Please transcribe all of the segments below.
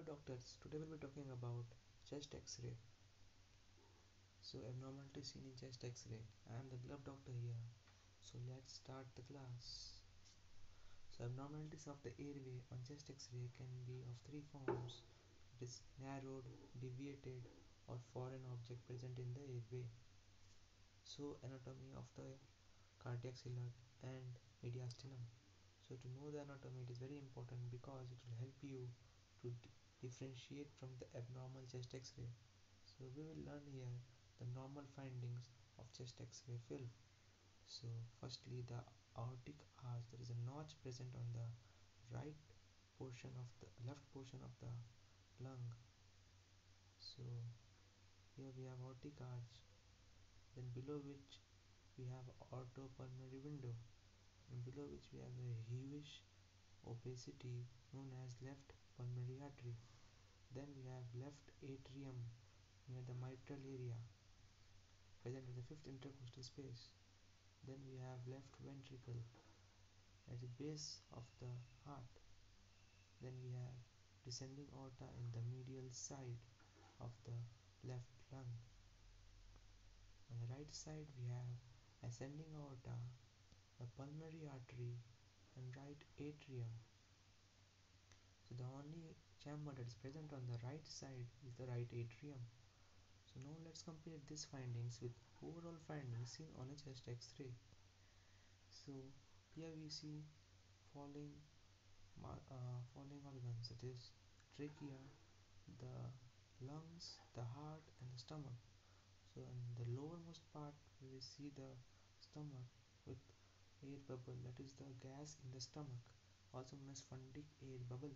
Hello doctors, today we'll be talking about chest x-ray. So abnormality seen in chest x-ray. I am the glove doctor here. So let's start the class. So abnormalities of the airway on chest x-ray can be of three forms. It is narrowed, deviated or foreign object present in the airway. So anatomy of the cardiac silhouette and mediastinum. So to know the anatomy it is very important because it will help you to differentiate from the abnormal chest x-ray. So we will learn here the normal findings of chest x-ray film. So firstly the aortic arch there is a notch present on the right portion of the left portion of the lung. So here we have aortic arch then below which we have aortopulmonary window and below which we have a huish opacity known as left pulmonary artery. Then we have left atrium near the mitral area present in the fifth intercostal space. Then we have left ventricle at the base of the heart. Then we have descending aorta in the medial side of the left lung. On the right side we have ascending aorta, the pulmonary artery and right atrium. So the only chamber that is present on the right side is the right atrium. So now let's compare these findings with overall findings seen on a chest x-ray. So here we see following uh, following organs that is trachea, the lungs, the heart and the stomach. So in the lowermost part we will see the stomach with air bubble that is the gas in the stomach also known as fundic air bubble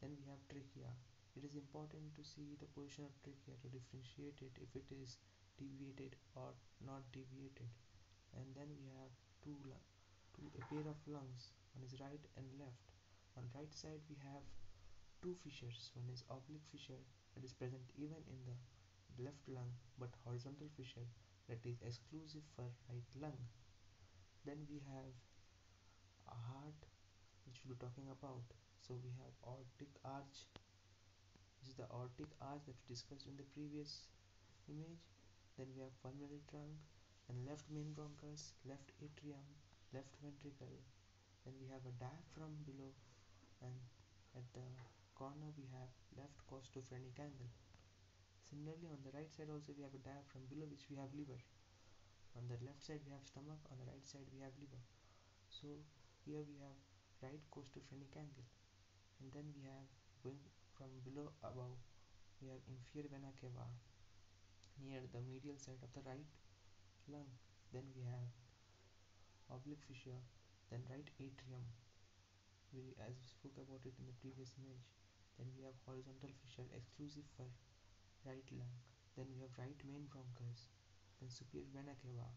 then we have trachea. It is important to see the position of trachea to differentiate it if it is deviated or not deviated. And then we have two, two a pair of lungs, one is right and left. On right side we have two fissures, one is oblique fissure that is present even in the left lung but horizontal fissure that is exclusive for right lung. Then we have a heart which we'll be talking about so we have aortic arch. This is the aortic arch that we discussed in the previous image. Then we have pulmonary trunk and left main bronchus left atrium left ventricle. Then we have a diaphragm below and at the corner we have left costophrenic angle. Similarly on the right side also we have a diaphragm below which we have liver. On the left side we have stomach on the right side we have liver. So here we have right costophrenic angle and then we have going from below above we have inferior vena cava. Near the medial side of the right lung then we have oblique fissure then right atrium. We as we spoke about it in the previous image then we have horizontal fissure exclusive for right lung. Then we have right main bronchus then superior vena cava.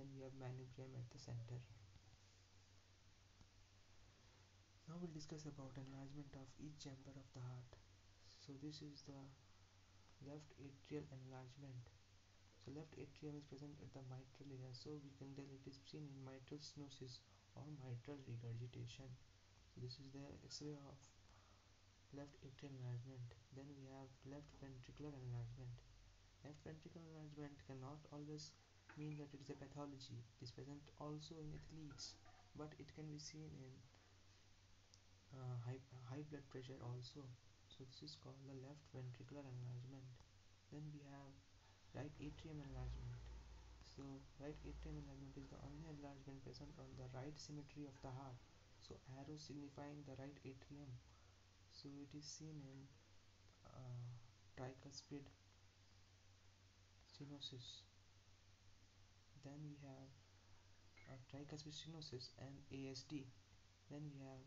Then we have manubrium at the center Now we'll discuss about enlargement of each chamber of the heart. So this is the left atrial enlargement. So left atrium is present at the mitral area. So we can tell it is seen in mitral stenosis or mitral regurgitation. So this is the X-ray of left atrial enlargement. Then we have left ventricular enlargement. Left ventricular enlargement cannot always mean that it is a pathology. It is present also in athletes, but it can be seen in uh, high, high blood pressure also. So this is called the left ventricular enlargement. Then we have right atrium enlargement. So right atrium enlargement is the only enlargement present on the right symmetry of the heart. So arrow signifying the right atrium. So it is seen in uh, tricuspid stenosis. Then we have uh, tricuspid stenosis and ASD then we have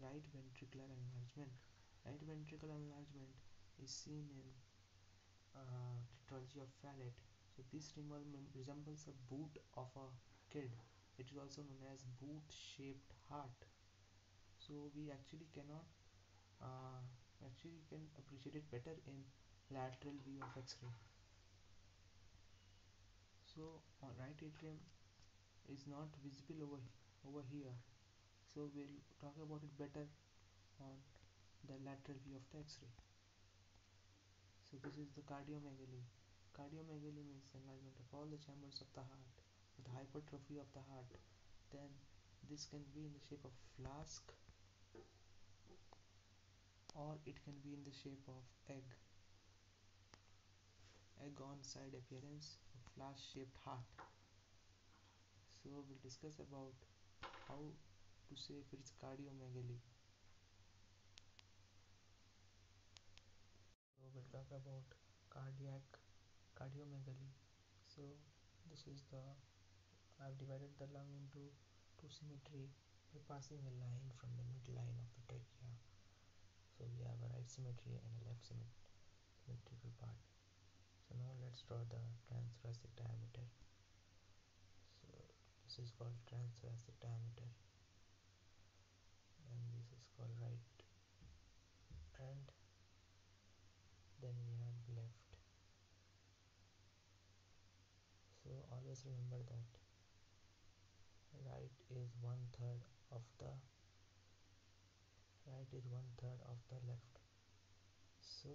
right ventricular enlargement. Right ventricular enlargement is seen in uh, tetralogy of Fallot. So this resembles a boot of a kid. It is also known as boot-shaped heart. So we actually cannot uh, actually can appreciate it better in lateral view of X-ray. So right atrium is not visible over over here so we'll talk about it better on the lateral view of the X-ray. So this is the cardiomegaly. Cardiomegaly means enlargement of all the chambers of the heart, the hypertrophy of the heart. Then this can be in the shape of flask or it can be in the shape of egg. Egg on side appearance flask shaped heart. So we'll discuss about how to say if it's cardiomegaly. So we'll talk about cardiac cardiomegaly. So this is the I've divided the lung into two symmetry by passing a line from the midline of the trachea. So we have a right symmetry and a left symmetrical part. So now let's draw the transthoracic diameter. So this is called transthoracic diameter and this is called right. And then we have left. So always remember that right is one third of the right is one third of the left. So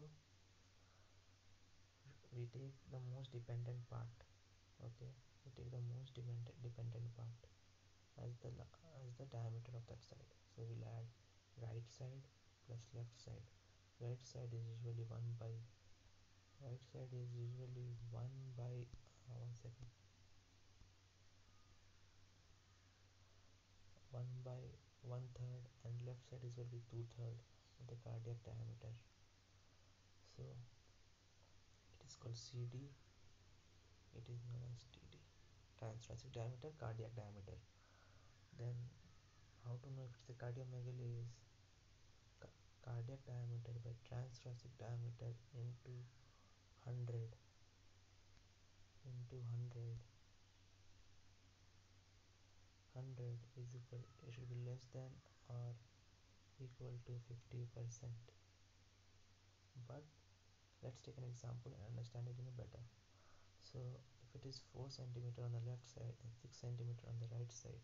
we take the most dependent part okay? We take the most dependent dependent part as the as the diameter of that side so we'll add right side plus left side. Right side is usually 1 by right side is usually 1 by uh, one second. 1 by one third and left side is be two third of the cardiac diameter. So it is called CD it is known as TD transthoracic diameter cardiac diameter. Then how to know if a cardiomegaly is cardiac diameter by transthoracic diameter into 100 into 100 100 is equal it should be less than or equal to 50 percent. But let's take an example and understand it even better. So if it is 4 centimeter on the left side and 6 centimeter on the right side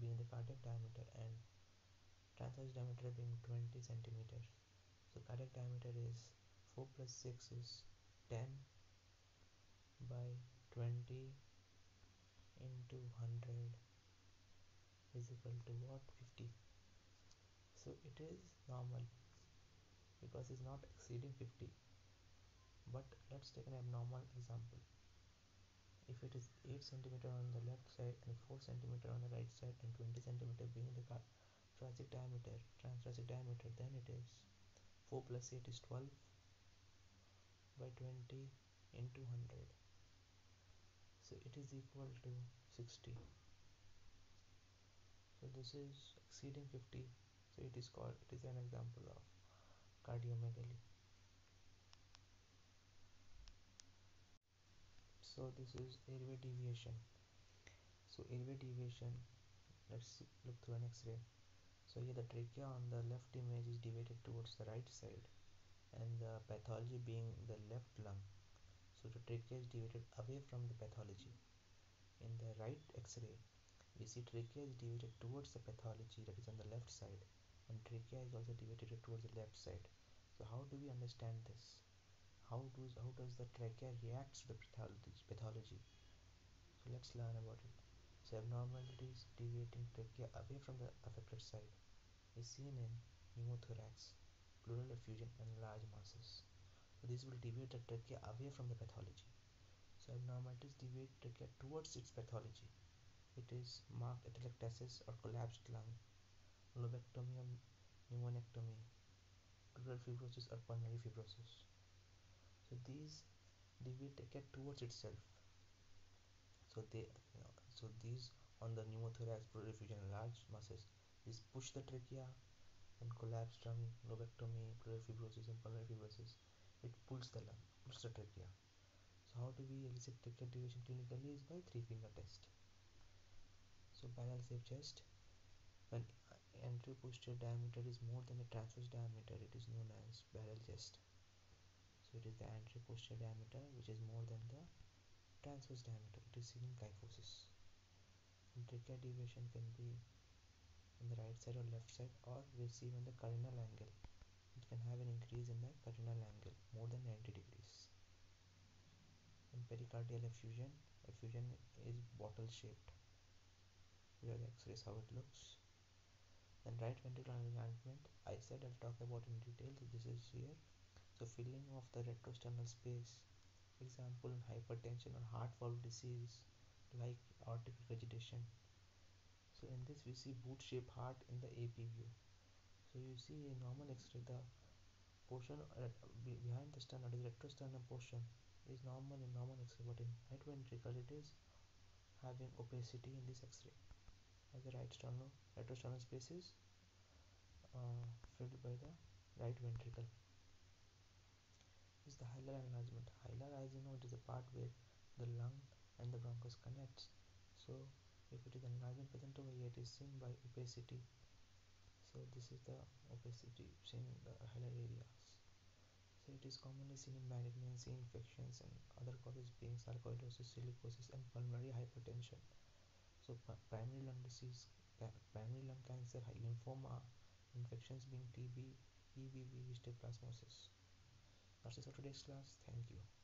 being the cardiac diameter and transverse diameter being 20 centimeters. So cardiac diameter is 4 plus 6 is 10 by 20 into 100 is equal to what? 50 so it is normal because it's not exceeding 50 but let's take an abnormal example it is 8 centimeter on the left side and 4 centimeter on the right side and 20 centimeter being the thoracic diameter transthoracic diameter then it is 4 plus 8 is 12 by 20 into 100 so it is equal to 60 so this is exceeding 50 so it is called it is an example of cardiomegaly so this is airway deviation so airway deviation let's look through an x-ray so here the trachea on the left image is deviated towards the right side and the pathology being the left lung so the trachea is deviated away from the pathology in the right x-ray we see trachea is deviated towards the pathology that is on the left side and trachea is also deviated towards the left side. So how do we understand this? How does how does the trachea react to the pathology? pathology? So let's learn about it. So abnormalities deviating trachea away from the affected side is seen in pneumothorax, pleural effusion and large masses. So this will deviate the trachea away from the pathology. So abnormalities deviate trachea towards its pathology it is marked atelectasis or collapsed lung, lobectomy or pneumonectomy, pleural fibrosis or pulmonary fibrosis. So these deviate get towards itself. So they, so these on the pneumothorax, and large masses, these push the trachea, and collapse from lobectomy, fibrosis, and pulmonary fibrosis, it pulls the lung, pulls the trachea. So how do we elicit trachea deviation clinically is by three finger test. So barrel shaped chest, when anteroposterior diameter is more than the transverse diameter, it is known as barrel chest. It is the anteroposterior diameter which is more than the transverse diameter. It is seen in kyphosis. Trachea deviation can be on the right side or left side or we see on the carinal angle. it can have an increase in the carinal angle more than 90 degrees. In pericardial effusion, effusion is bottle shaped. Here X-rays how it looks. Then right ventricular enlargement, I said I'll talk about in detail. This is here. So filling of the retrosternal space. Example in hypertension or heart valve disease like aortic regurgitation. So in this we see boot-shaped heart in the AP view. So you see a normal X-ray, the portion uh, behind the sternum, the retrosternal portion, is normal in normal X-ray, but in right ventricle it is having opacity in this X-ray. As the right sternal, retrosternal space is uh, filled by the right ventricle. Is the hilar enlargement. Hilar, as you know, it is the part where the lung and the bronchus connects. So if it is enlargement present over here, it is seen by opacity so this is the opacity seen in the hilar areas so it is commonly seen in malignancy infections and other causes being sarcoidosis silicosis and pulmonary hypertension so primary lung disease primary lung cancer lymphoma infections being tb ebv histoplasmosis that's it for today's class thank you